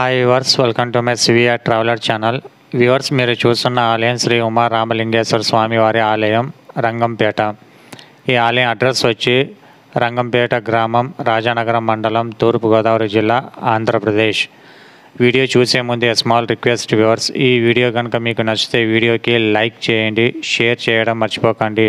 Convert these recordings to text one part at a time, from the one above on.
Hi viewers welcome to my CVR traveller channel viewers మీరు చూస్తున్న ఆలయం శ్రీ ఉమా రామలింగేశ్వర స్వామి వారి ఆలయం రంగంపేట. ఈ ఆలయం అడ్రస్ వచ్చి రంగంపేట గ్రామం రాజానగరం మండలం తూర్పుగోదావరి జిల్లా ఆంధ్రప్రదేశ్. వీడియో చూసే ముందు స్మాల్ రిక్వెస్ట్ వ్యూవర్స్ ఈ వీడియో కనుక మీకు నచ్చితే వీడియోకి లైక్ చేయండి షేర్ చేయడం మర్చిపోకండి.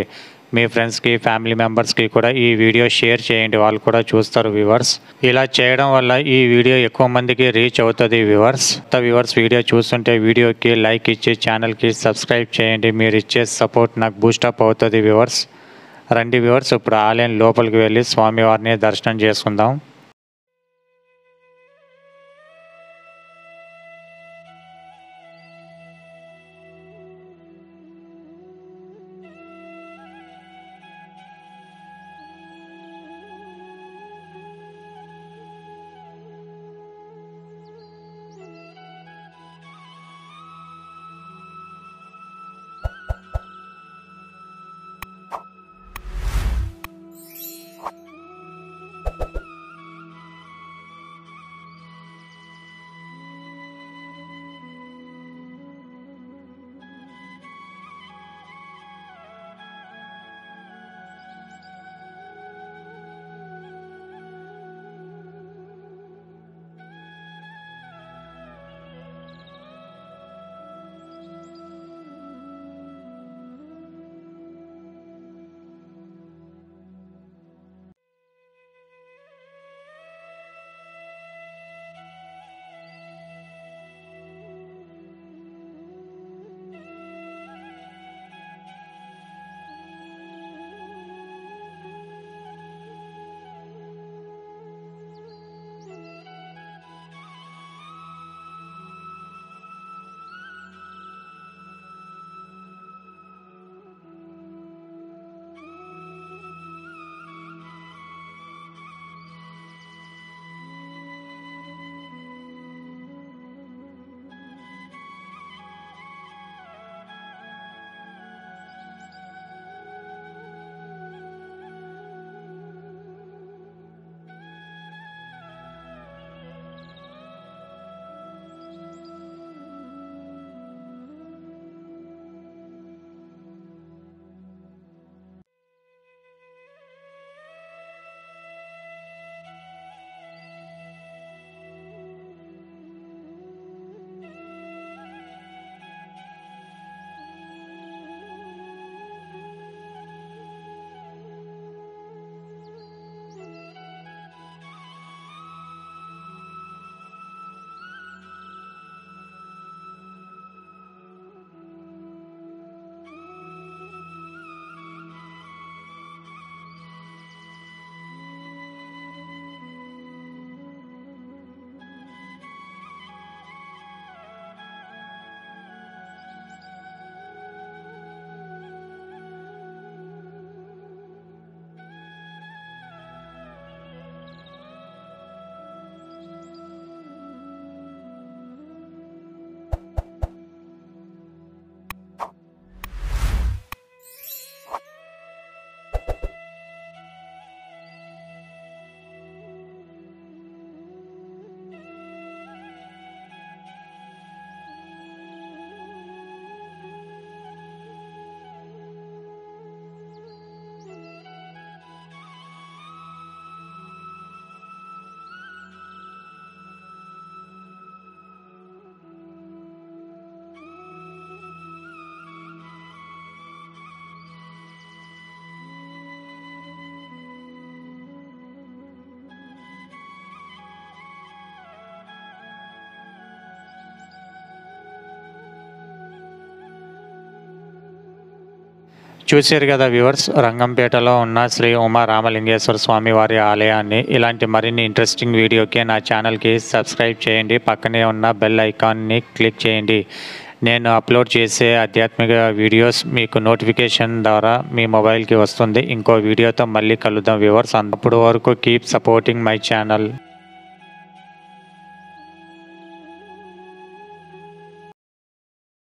మీ ఫ్రెండ్స్కి ఫ్యామిలీ మెంబర్స్కి కూడా ఈ వీడియో షేర్ చేయండి. వాళ్ళు కూడా చూస్తారు వ్యూవర్స్. ఇలా చేయడం వల్ల ఈ వీడియో ఎక్కువ మందికి రీచ్ అవుతుంది వ్యూవర్స్. కొత్త వ్యూవర్స్ వీడియో చూస్తుంటే వీడియోకి లైక్ ఇచ్చి ఛానల్కి సబ్స్క్రైబ్ చేయండి. మీరు ఇచ్చే సపోర్ట్ నాకు బూస్టప్ అవుతుంది వ్యూవర్స్. రండి వ్యూవర్స్ ఇప్పుడు ఆలయం లోపలికి వెళ్ళి స్వామివారిని దర్శనం చేసుకుందాం. చూశారు కదా వ్యూవర్స్ రంగంపేటలో ఉన్న శ్రీ ఉమా రామలింగేశ్వర స్వామి వారి ఆలయాన్ని. ఇలాంటి మరిన్ని ఇంట్రెస్టింగ్ వీడియోకి నా ఛానల్కి సబ్స్క్రైబ్ చేయండి. పక్కనే ఉన్న బెల్ ఐకాన్ని క్లిక్ చేయండి. నేను అప్లోడ్ చేసే ఆధ్యాత్మిక వీడియోస్ మీకు నోటిఫికేషన్ ద్వారా మీ మొబైల్కి వస్తుంది. ఇంకో వీడియోతో మళ్ళీ కలుద్దాం వ్యూవర్స్ అప్పటి వరకు కీప్ సపోర్టింగ్ మై ఛానల్